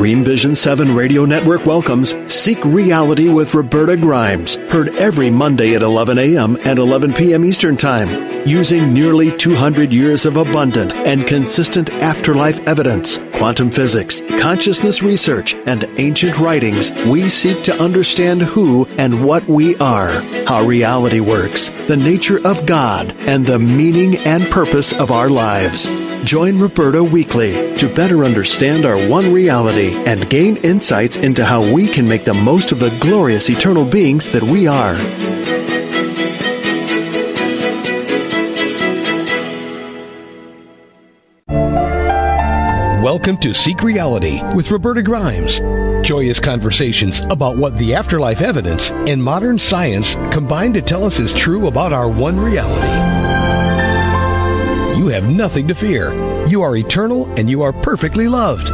Dream Vision 7 Radio Network welcomes Seek Reality with Roberta Grimes, heard every Monday at 11 a.m. and 11 p.m. Eastern Time. Using nearly 200 years of abundant and consistent afterlife evidence, quantum physics, consciousness research, and ancient writings, we seek to understand who and what we are, how reality works, the nature of God, and the meaning and purpose of our lives. Join Roberta weekly to better understand our one reality and gain insights into how we can make the most of the glorious eternal beings that we are. Welcome to Seek Reality with Roberta Grimes. Joyous conversations about what the afterlife evidence and modern science combine to tell us is true about our one reality. You have nothing to fear. You are eternal and you are perfectly loved.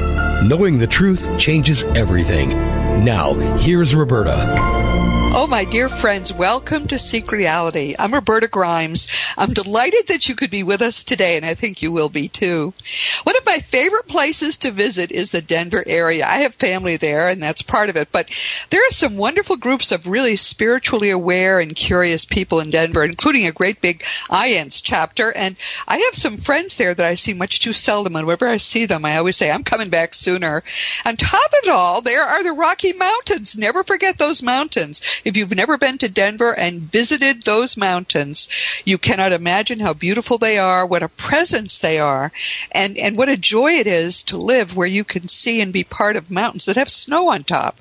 Knowing the truth changes everything. Now, here's Roberta. Oh, my dear friends, welcome to Seek Reality. I'm Roberta Grimes. I'm delighted that you could be with us today, and I think you will be too. One of my favorite places to visit is the Denver area. I have family there, and that's part of it, but there are some wonderful groups of really spiritually aware and curious people in Denver, including a great big IANDS chapter, and I have some friends there that I see much too seldom, and whenever I see them, I always say, I'm coming back sooner. On top of it all, there are the Rocky Mountains. Never forget those mountains. If you've never been to Denver and visited those mountains, you cannot imagine how beautiful they are, what a presence they are, and, and what a joy it is to live where you can see and be part of mountains that have snow on top.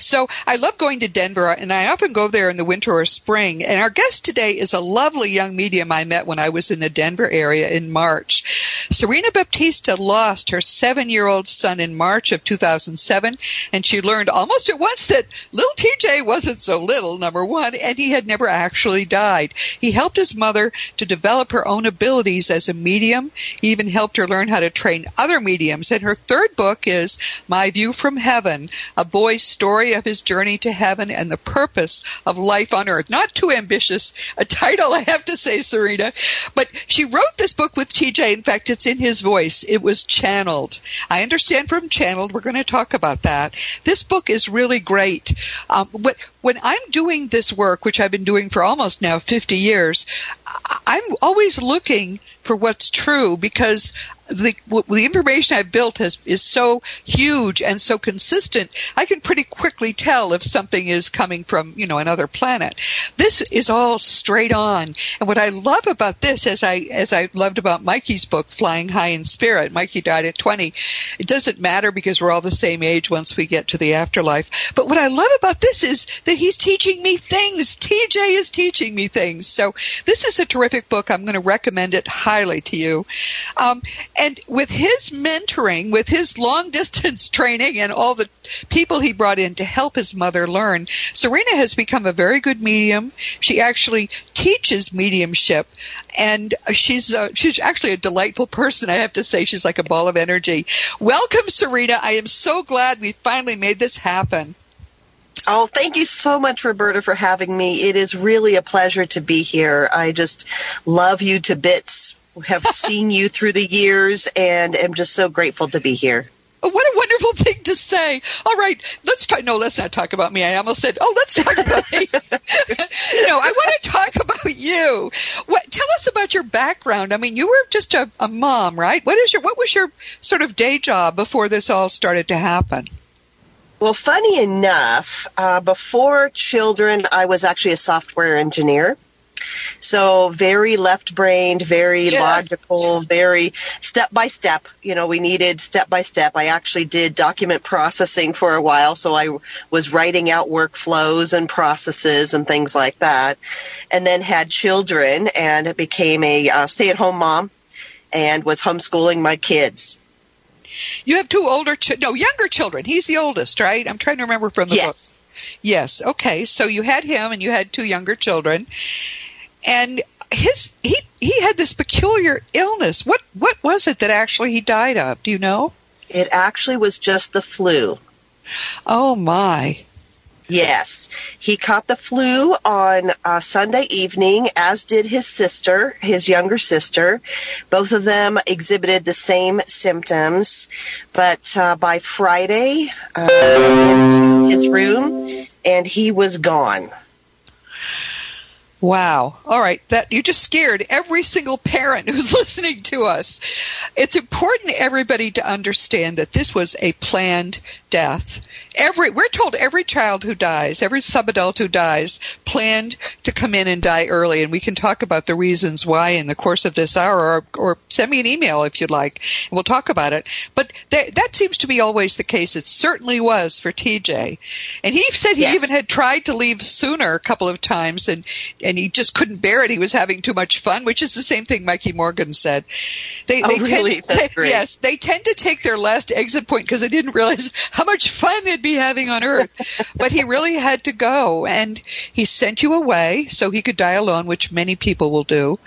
So I love going to Denver, and I often go there in the winter or spring. And our guest today is a lovely young medium I met when I was in the Denver area in March. Sarina Baptista lost her seven year old son in March of 2007, and she learned almost at once that little TJ wasn't so little, number one, and he had never actually died. He helped his mother to develop her own abilities as a medium. He even helped her learn how to train other mediums. And her third book is My View from Heaven, a boy's story of his journey to heaven and the purpose of life on earth. Not too ambitious a title, I have to say, Sarina, but she wrote this book with TJ. In fact, it's in his voice. It was channeled. I understand from channeled. We're going to talk about that. This book is really great. Um, when I'm doing this work, which I've been doing for almost now 50 years, I'm always looking for what's true because the, the information I've built has, is so huge and so consistent, I can pretty quickly tell if something is coming from, you know, another planet. This is all straight on. And what I love about this, as I, as I loved about Mikey's book, Flying High in Spirit, Mikey died at 20. It doesn't matter because we're all the same age once we get to the afterlife. But what I love about this is that he's teaching me things. TJ is teaching me things. So this is a terrific book. I'm going to recommend it highly to you. Um, and with his mentoring, with his long distance training and all the people he brought in to help his mother learn, Sarina has become a very good medium. She actually teaches mediumship and she's uh, she's actually a delightful person. I have to say, she's like a ball of energy. Welcome, Sarina. I am so glad we finally made this happen. Oh, thank you so much, Roberta, for having me. It is really a pleasure to be here. I just love you to bits have seen you through the years and am just so grateful to be here. What a wonderful thing to say. All right, let's try. No, let's not talk about me. I almost said, oh, let's talk about me. no, I want to talk about you. What, tell us about your background. I mean, you were just a, a mom, right? What is your, what was your sort of day job before this all started to happen? Well, funny enough, uh, before children, I was actually a software engineer. So very left brained, very yes. logical, very step by step. You know, we needed step by step. I actually did document processing for a while, so I was writing out workflows and processes and things like that. And then had children and became a uh, stay at home mom and was homeschooling my kids. You have two older, ch- no, younger children. He's the oldest, right? I'm trying to remember from the yes. book. Yes. Okay. So you had him and you had two younger children and his he he had this peculiar illness. What what was it that actually he died of? Do you know? It actually was just the flu. Oh my. Yes, he caught the flu on uh, Sunday evening, as did his sister, his younger sister. Both of them exhibited the same symptoms, but uh, by Friday, uh, into his room, and he was gone. Wow. All right. That you just scared every single parent who's listening to us. It's important everybody to understand that this was a planned death. Every we're told every child who dies, every subadult who dies, planned to come in and die early, and we can talk about the reasons why in the course of this hour, or, or send me an email if you'd like, and we'll talk about it. But th- that seems to be always the case. It certainly was for TJ, and he said he Yes. even had tried to leave sooner a couple of times, and and he just couldn't bear it. He was having too much fun, which is the same thing Mikey Morgan said. They, Oh, they tend- really? That's they- great. Yes, they tend to take their last exit point because they didn't realize how much fun they'd be having on Earth. but he really had to go, and he sent you away so he could die alone, which many people will do.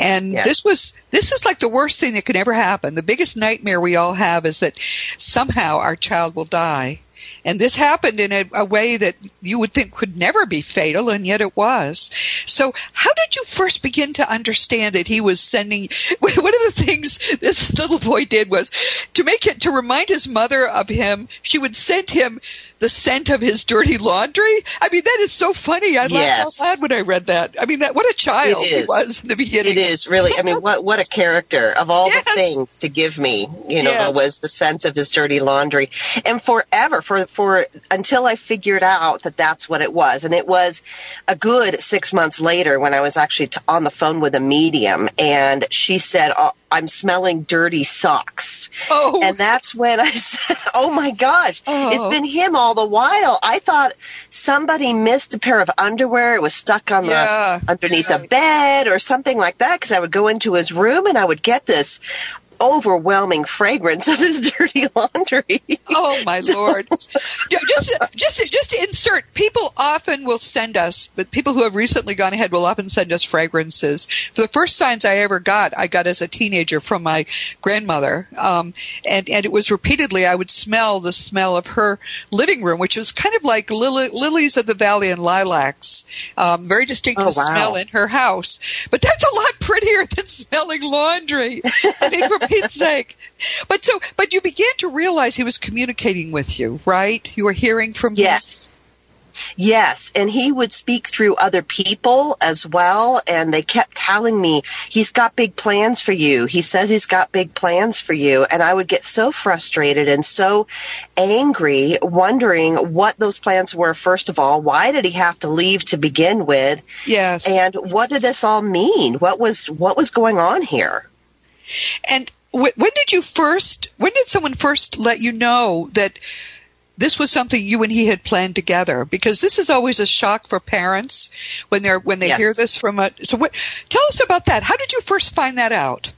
And Yes. this was this is like the worst thing that could ever happen. The biggest nightmare we all have is that somehow our child will die. And this happened in a, a way that you would think could never be fatal, and yet it was. So, how did you first begin to understand that he was sending? One of the things this little boy did was to make it to remind his mother of him. She would send him the scent of his dirty laundry. I mean, that is so funny. I Yes. laughed out loud when I read that. I mean, that what a child he was in the beginning. It is really. I mean, what what a character of all Yes. the things to give me. You know, Yes. was the scent of his dirty laundry, and forever for for until I figured out that that's what it was, and it was a good six months later when I was actually t- on the phone with a medium, and she said, oh, "I'm smelling dirty socks." Oh, And that's when I said, "Oh my gosh, Oh. it's been him all the while." I thought somebody missed a pair of underwear. It was stuck on Yeah. the underneath Yeah. the bed or something like that. Because I would go into his room and I would get this overwhelming fragrance of his dirty laundry. Oh my lord! Just, just, just to insert, people often will send us, but people who have recently gone ahead will often send us fragrances. For the first signs I ever got, I got as a teenager from my grandmother, um, and and it was repeatedly I would smell the smell of her living room, which was kind of like lily, lilies of the valley and lilacs, um, very distinctive Oh, wow. smell in her house. But that's a lot prettier than smelling laundry. I mean, Pete's sake. But so, but you began to realize he was communicating with you, right? You were hearing from him. Yes. Yes, and he would speak through other people as well, and they kept telling me, he's got big plans for you. He says he's got big plans for you. And I would get so frustrated and so angry, wondering what those plans were, first of all. Why did he have to leave to begin with? Yes. And what did this all mean? What was, what was going on here? And when did you first? When did someone first let you know that this was something you and he had planned together? Because this is always a shock for parents when they're when they Yes. hear this from a. So, what, tell us about that. How did you first find that out?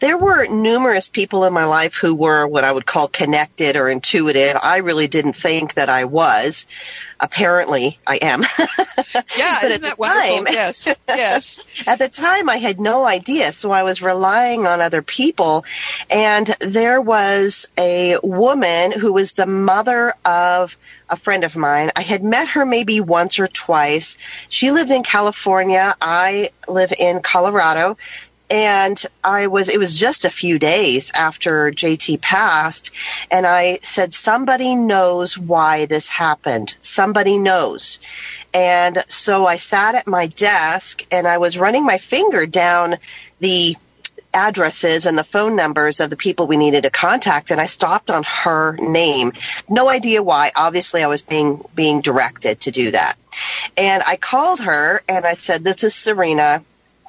There were numerous people in my life who were what I would call connected or intuitive. I really didn't think that I was. Apparently, I am. Yeah, But isn't that wonderful? time- Yes, yes. At the time, I had no idea, so I was relying on other people. And there was a woman who was the mother of a friend of mine. I had met her maybe once or twice. She lived in California. I live in Colorado. And I was, it was just a few days after JT passed. And I said, somebody knows why this happened. Somebody knows. And so I sat at my desk and I was running my finger down the addresses and the phone numbers of the people we needed to contact and I stopped on her name. No idea why. Obviously I was being being directed to do that. And I called her and I said, This is Sarina.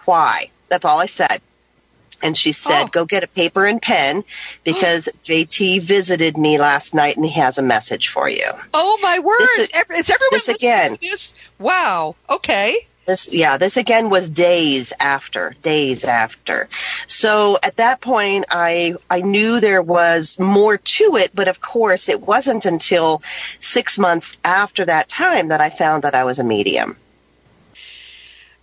Why? That's all I said. And she said, Oh. Go get a paper and pen because JT visited me last night and he has a message for you. Oh my word! This is- is everyone this again. this? Wow. Okay. This, yeah, this again was days after, days after. So at that point, I I knew there was more to it, but of course, it wasn't until six months after that time that I found that I was a medium.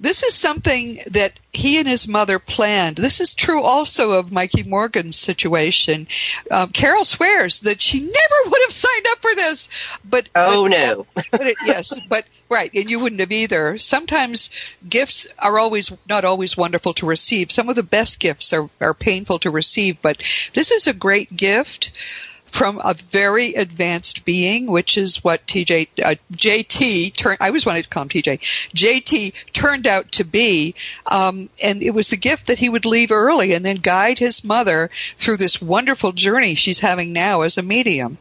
This is something that he and his mother planned. This is true also of Mikey Morgan's situation. Um, Carol swears that she never would have signed up for this, but oh but, no, but it, yes, but right, and you wouldn't have either. Sometimes gifts are always not always wonderful to receive. Some of the best gifts are are painful to receive, but this is a great gift from a very advanced being, which is what TJ uh, JT turned. I always wanted to call him TJ. JT turned out to be, um, and it was the gift that he would leave early and then guide his mother through this wonderful journey she's having now as a medium.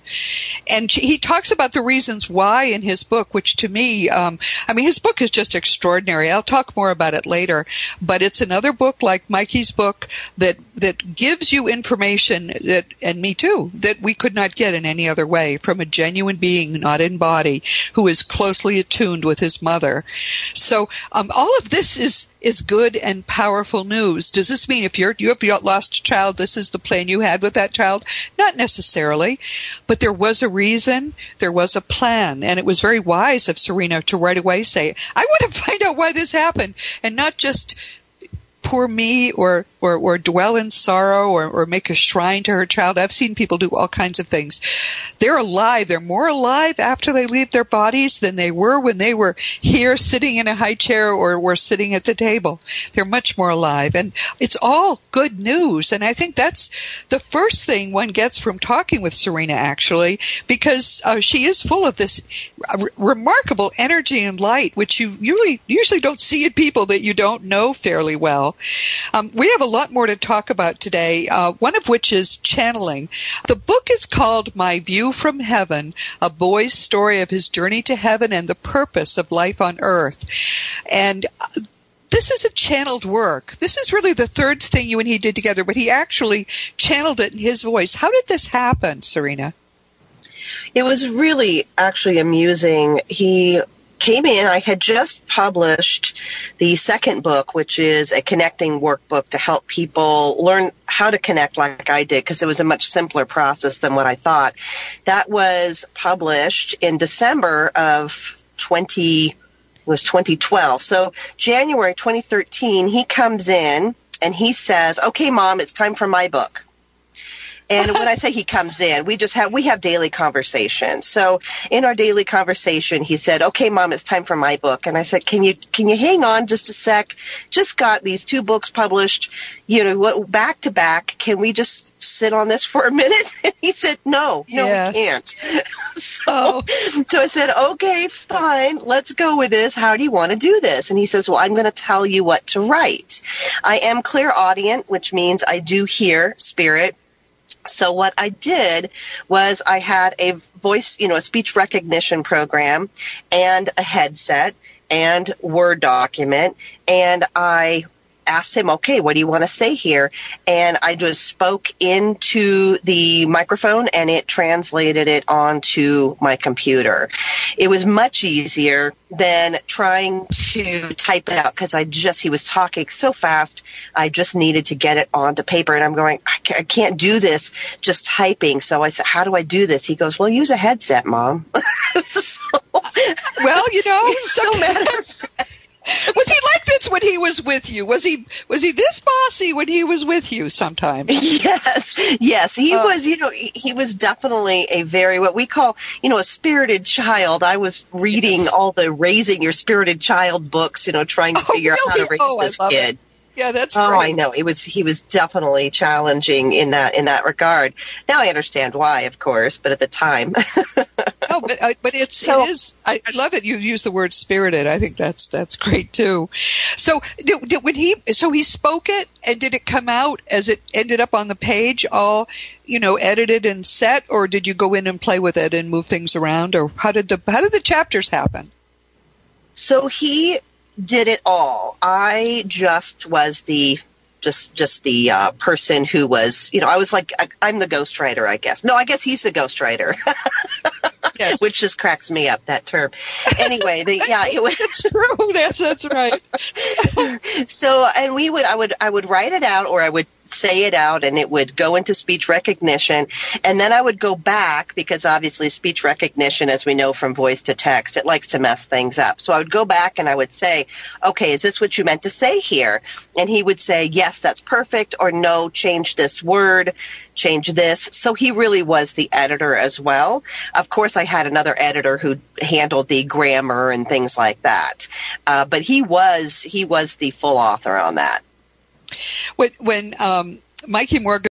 And he talks about the reasons why in his book, which to me, um, I mean, his book is just extraordinary. I'll talk more about it later, but it's another book like Mikey's book that that gives you information that, and me too, that we could not get in any other way from a genuine being, not in body, who is closely attuned with his mother. So um, all of this is is good and powerful news. Does this mean if you're you have lost a child, this is the plan you had with that child? Not necessarily, but there was a reason, there was a plan, and it was very wise of Sarina to right away say, "I want to find out why this happened," and not just poor me or, or, or dwell in sorrow or, or make a shrine to her child. I've seen people do all kinds of things. They're alive. They're more alive after they leave their bodies than they were when they were here sitting in a high chair or were sitting at the table. They're much more alive. And it's all good news. And I think that's the first thing one gets from talking with Sarina, actually, because uh, she is full of this r- remarkable energy and light, which you usually, usually don't see in people that you don't know fairly well. Um, we have a lot more to talk about today, uh, one of which is channeling. The book is called My View from Heaven, a boy's story of his journey to heaven and the purpose of life on earth. And uh, this is a channeled work. This is really the third thing you and he did together, but he actually channeled it in his voice. How did this happen, Sarina? It was really actually amusing. He came in, I had just published the second book, which is a connecting workbook to help people learn how to connect like I did, because it was a much simpler process than what I thought. That was published in December of 20, was 2012. So January 2013, he comes in and he says, okay, mom, it's time for my book. And when I say he comes in, we just have we have daily conversations. So in our daily conversation, he said, "Okay, mom, it's time for my book." And I said, "Can you can you hang on just a sec? Just got these two books published, you know, back to back. Can we just sit on this for a minute?" And he said, "No, no, yes. we can't." so, oh. so I said, "Okay, fine. Let's go with this. How do you want to do this?" And he says, "Well, I'm going to tell you what to write. I am clairaudience, which means I do hear spirit." So what I did was I had a voice, you know, a speech recognition program and a headset and Word document and I asked him, okay, what do you want to say here? And I just spoke into the microphone and it translated it onto my computer. It was much easier than trying to type it out because I just, he was talking so fast. I just needed to get it onto paper. And I'm going, I can't do this just typing. So I said, how do I do this? He goes, well, use a headset, mom. so, well, you know, so matters was he like this when he was with you? Was he was he this bossy when he was with you sometimes? Yes, yes. He uh, was, you know, he was definitely a very what we call, you know, a spirited child. I was reading yes. all the raising your spirited child books, you know, trying to oh, figure really? out how to raise oh, this kid. It. Yeah, that's oh, great. I know. It was he was definitely challenging in that in that regard. Now I understand why, of course, but at the time. no, but uh, but it's so, it is. I, I, love it. You use the word spirited. I think that's that's great too. So did, did, when he so he spoke it and did it come out as it ended up on the page all you know edited and set, or did you go in and play with it and move things around, or how did the how did the chapters happen? So he did it all. I just was the just just the uh, person who was, you know, I was like, I, am the ghostwriter, I guess. No, I guess he's the ghostwriter, yes. which just cracks me up that term. Anyway, the, yeah, it was true. That's that's right. so, and we would, I would, I would write it out, or I would say it out and it would go into speech recognition. And then I would go back because obviously speech recognition, as we know from voice to text, it likes to mess things up. So I would go back and I would say, okay, is this what you meant to say here? And he would say, yes, that's perfect, or no, change this word, change this. So he really was the editor as well. Of course, I had another editor who handled the grammar and things like that. Uh, but he was he was the full author on that. When when um, Mikey Morgan